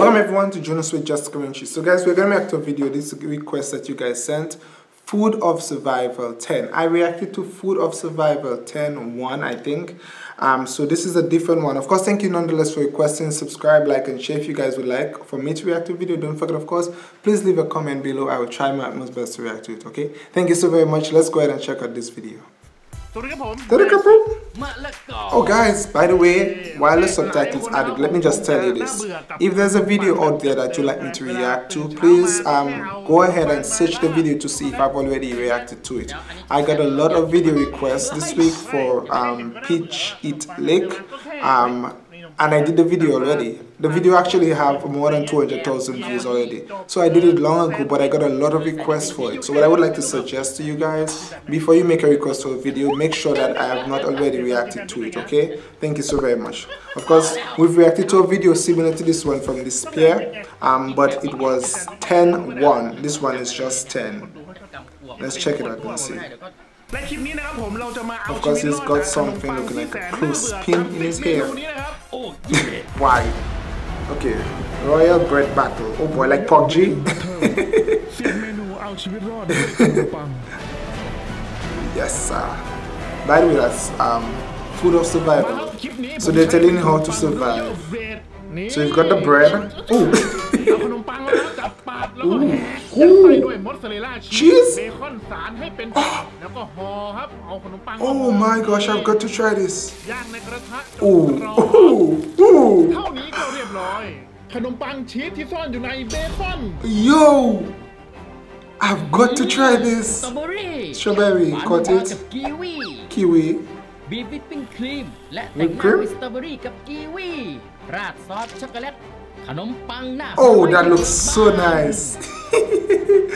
Welcome everyone to Junosuede Just Commentary. So guys, we're gonna react to a video, this request that you guys sent. Food of Survival 10. I reacted to Food of Survival 10 1, I think. Um, so this is a different one. Of course, thank you nonetheless for requesting. Subscribe, like, and share if you guys would like for me to react to a video. Don't forget, of course, please leave a comment below. I will try my utmost best to react to it, okay? Thank you so very much. Let's go ahead and check out this video. Oh guys, by the way, wireless subtitles added, let me just tell you this. If there's a video out there that you'd like me to react to, please um, go ahead and search the video to see if I've already reacted to it. I got a lot of video requests this week for um, Peach Eat Laek. Um, and I did the video already. The video actually have more than 200,000 views already. So I did it long ago, but I got a lot of requests for it. So what I would like to suggest to you guys, before you make a request for a video, make sure that I have not already reacted to it, okay? Thank you so very much. Of course, we've reacted to a video similar to this one from Despair, um, but it was 10-1. This one is just 10. Let's check it out and see. และคลิปนี้นะครับผมเราจะมาเอา Of course, ชีวิต he's รอด got จาก something ขนมปัง looking like ที่ a แสน clothespin in his เม hair. นูนี้นะครับโอ้ Why? Okay, Royal Bread Battle. Oh boy, like PUBG. เสียงเมนูเอาชีวิตรอดด้วยขนมปัง yes, sir. By the way, that's um, food of มาครับ survival. คลิปนี้ So they're telling you how to survive. So you've got the bread. Oh, เอาขนมปังแล้วจับปาดแล้วก็แหก ยัดใส่ด้วยมอสซาเรลล่าชีส Cheese เบคอนสารให้เป็นแล้วก็ห่อครับเอาขนมปัง oh my gosh, I've got to try this. ย่างในกระทะจน Oh, กรอบ oh, oh. เท่านี้ก็เรียบร้อย ขนมปังชีสที่ซ่อนอยู่ในเบคอน Yo, I've got to try สตรอ this. เบอรี่ Strawberry, หวาน got หวาน it. กับกีวี Kiwi. บีบวิปปิ้งครีม และแต่ง Whipped หน้า cream? ด้วยสตรอเบอรี่กับกีวี ราดซอสช็อกโกแลตขนมปังหน้า Oh, that looks so nice.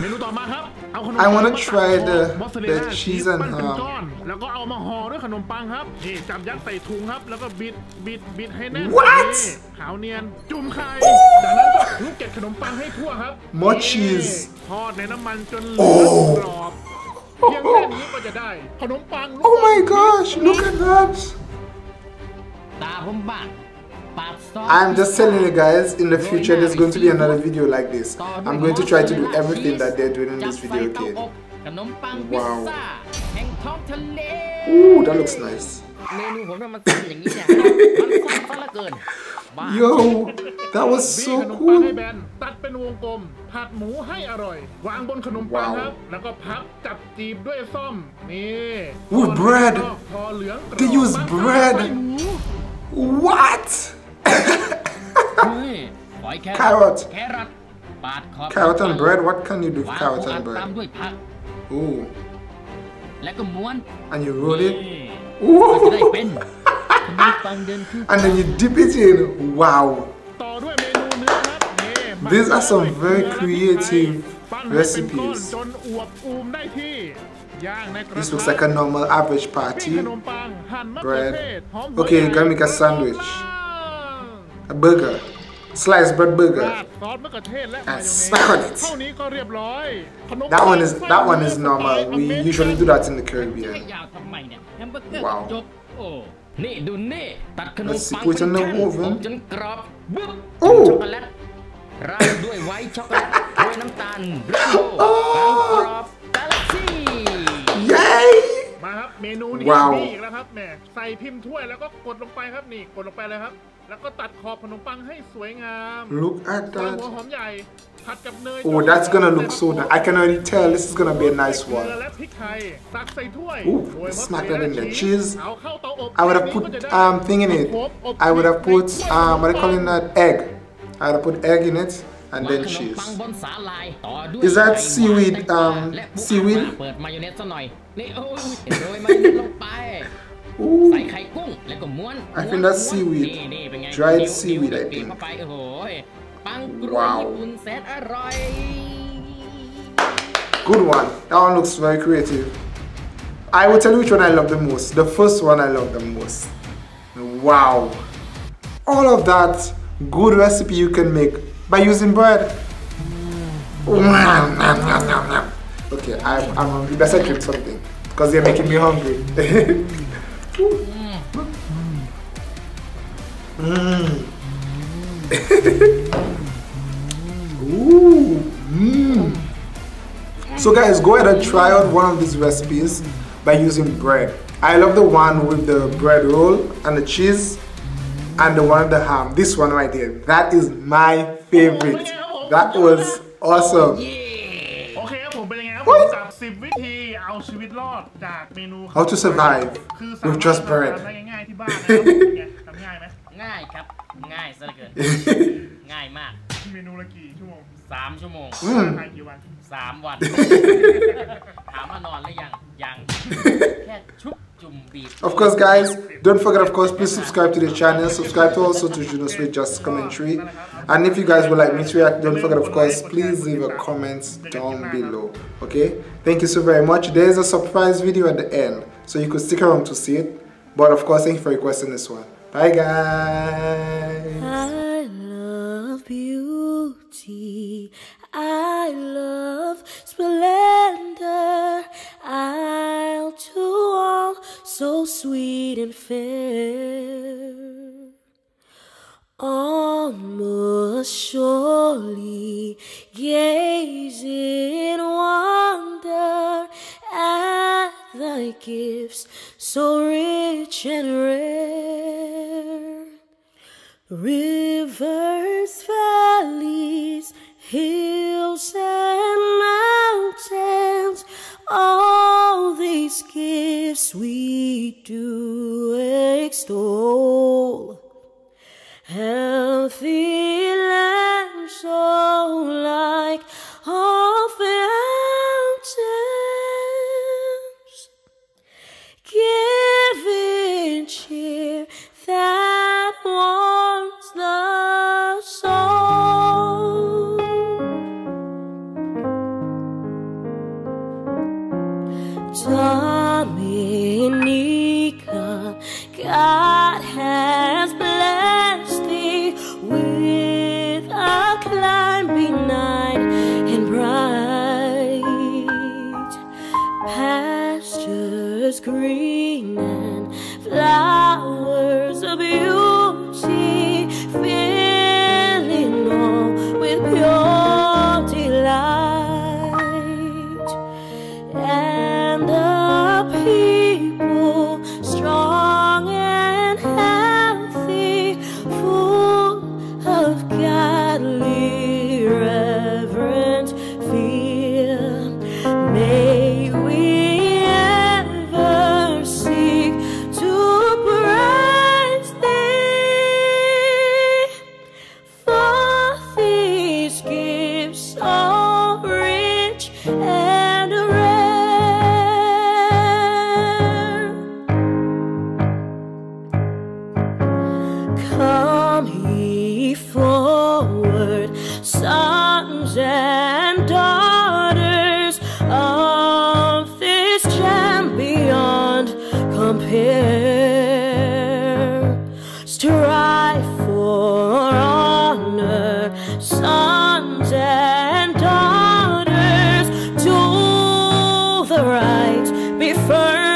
เมนูต่อมาครับ เอาขนม I wanna ปังมา try ตัด the- มอสซาเรล the ล่า cheese ปั้ and นเป็น ham ก้อนแล้วก็เอามาห่อด้วยขนมปังครับ นี่จับยัดใส่ถุงครับ แล้วก็บิด บิด บิดให้แน่น What? นี่ขาวเนียน จุ่มไข่ จากนั้นก็คลุกเกล็ดขนมปังให้ทั่วครับ More นี่ cheese ทอดในน้ำมันจนเหลืองกรอบเพียงแค่นี้ก็จะได้ขนมปังลูก Oh my gosh, look at that. ตาผมบ้างปาดซอส I'm just telling you guys, in the future there's going to be another video like this. I'm going to try to do everything that they're doing in this video, จัดใส่ okay? เตาอบขนมปังพิซ Wow. ซ่าแห่งท้องทะเล Ooh, that looks nice. เมนูผมเนี่ยมันสั้นอย่างนี้เนี่ยมันสั้นซะเหลือเกินบ้า Yo, that was บี้ so ขนมปังให้ cool. แบน ตัดเป็นวงกลม ผัดหมูให้อร่อย วางบนขนมปัง ว้าว ครับ แล้วก็พับจับจีบด้วยซ่อม นี่ Ooh, bread พอเหลืองกรอบ They use บาง bread ใส่หมู What? เฮ้ยหอยแคร Carrot แครอทปาดขอบ Carrot and bread? What can you do with วาง carrot ปูอัด and ตาม bread? ด้วยผัก Ooh, และก็ม้วน and you roll it? ก็จะได้ Ooh, เป็นขนมปังเดินขึ้น and then you dip it in. Wow. ต่อด้วยเมนูเนื้อครับนี่หมัก These are some ด้วย very เกลือและพริกไทย creative ปั้นให้เป็นก้อน recipes. จนอวบอูมได้ที่ ย่างในกระ This ทะ looks like a normal average ปิ้ง party. ขนมปังหั่นมะเขือ Bread. เทศหอมหัว Okay, ใหญ่ gotta make a sandwich. ปัง A burger. Sliced bread รา burger. ดซอสมะเขือเทศและมายองเน smack on ส it. เท่านี้ก็เรียบร้อยขนม That ปัง one is that one is ไส้ normal. เนื้อ We สไตล์ usually do that in the ให้ Caribbean. ยาวทำไมเนี่ยแฮมเบอร์เกอร์ ว้าว จบโอ้นี่ดูนี่ตัดขนม Let's see, ปัง put it in the เป็นแท่ง oven. อบจนกรอบบึ๊บ โอ้ ช็อกโกแลตราดด้วยไวท์ช็อกโกแลตโรยน้ำตาลเรนโบว์ปังกรอบกาแล็กซี่ Yay! มาครับเมนูนี้ ว้าว มีอีกแล้วครับแหมใส่พิมพ์ถ้วยแล้วก็กดลงไปครับนี่กดลงไปเลยครับ แล้วก็ตัดขอบขนมปังให้สวยงาม Look at ใส่หัว that. หอมใหญ่ผัดกับเนย Oh, that's gonna look so nice. I can already tell this is gonna be a nice เกลือ one. และพริกไทยตักใส่ถ้วย Ooh, โรยมอส smack ซาเร that ล in ล่า there. ชีส Cheese. เอาเข้าเตาอบ I would have แค่ put นี้ก็จะได้ um thing in it. อบอบ I would have ใน put ถ้วย um what they ขนมปัง calling that egg. I would have put egg in it and วาง then ขนม cheese. ปังบนสาลายต่อด้วย Is that ไข่หวาน seaweed, แตงกวา um, และปูอัด seaweed? เปิดมายองเนสซะหน่อยนี่โอ้ยโรยมายองเนสลงไป ใส่ Ooh, ไข่กุ้งแล้วก็ม้วน I ม้วน think that's ม้วน seaweed. นี่นี่เป็นไง Dried นิ้ว seaweed, นิ้ว I บีบ think. เข้าไปโอ้โหปังกรวย Wow. ญี่ปุ่นแสนอร่อย good one. That one looks very creative. I will tell you which one I love the most. The first one I love the most. Wow. All of that good recipe you can make by using bread. Okay, I'm, I'm hungry. Better drink something because you're making me hungry. So guys, go ahead and try out one of these recipes by using bread. I love the one with the bread roll and the cheese and the one with the ham. This one right here—that is my favorite. That was awesome. What? 10 วิธีเอาชีวิตรอดจากเมนู How to survive คือสามาร with ถ just bread ทำได้ง่ายๆที่บ้านนะครับเป็นไงทำง่ายไหมง่ายครับ ง่ายซะเหลือเกิน ง่ายมาก เมนูละกี่ชั่วโมง3 ชั่วโมง อืม ทานกี่วัน 3 วัน ถามว่านอนหรือยัง ยัง แค่ชุบจุ่มบีบ Of course, guys, don't forget, of course, please subscribe to the channel. Subscribe to also to Juno Suede Just Commentary. And if you guys would like me to react, don't forget, of course, please leave a comment down below. Okay? Thank you so very much. There is a surprise video at the end, so you could stick around to see it. But of course, thank you for requesting this one. Bye, guys. I love beauty. I love splendor. I'll do all so sweet and fair. Almost surely gaze in wonder at thy gifts so rich and rare. Rivers, valleys, hills, and mountains, all these gifts we do extol. Healthy land, sons and daughters of this jam beyond compare. Strive for honor, sons and daughters. Do the right, be firm.